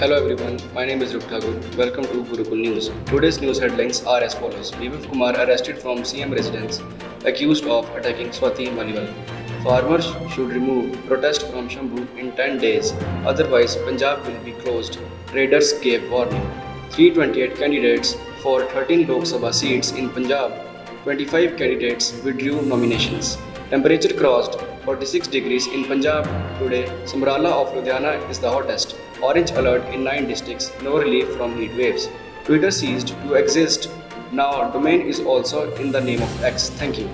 Hello everyone, my name is Dhruv Thakur. Welcome to Gurukul News. Today's news headlines are as follows. Vivek Kumar arrested from CM residence, accused of attacking Swati Maliwal. Farmers should remove protest from Shambhu in 10 days, otherwise Punjab will be closed. Raiders gave warning. 328 candidates for 13 Lok Sabha seats in Punjab. 25 candidates withdrew nominations. Temperature crossed 46 degrees in Punjab today. Samrala of Ludhiana is the hottest. Orange alert in 9 districts. No relief from heat waves. Twitter ceased to exist. Now domain is also in the name of X. Thank you.